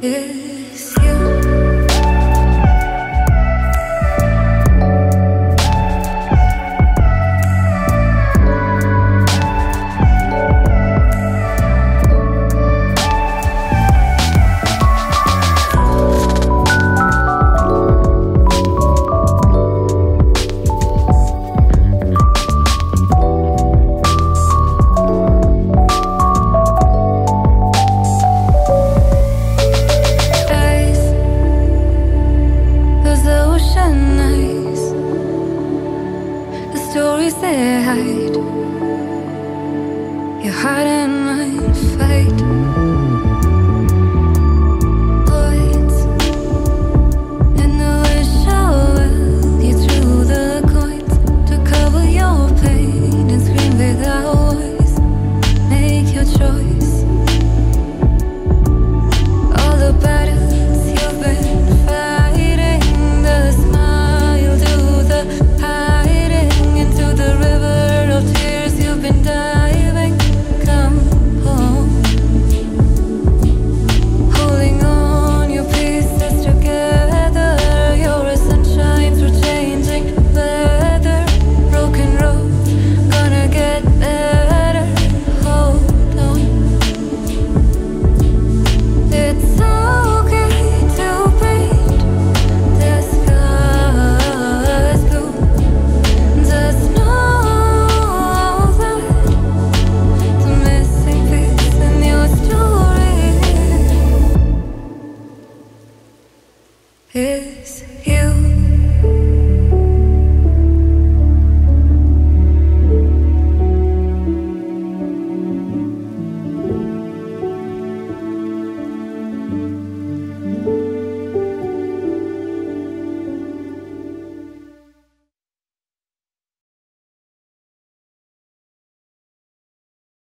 It's they hide. Your heart and mind fight.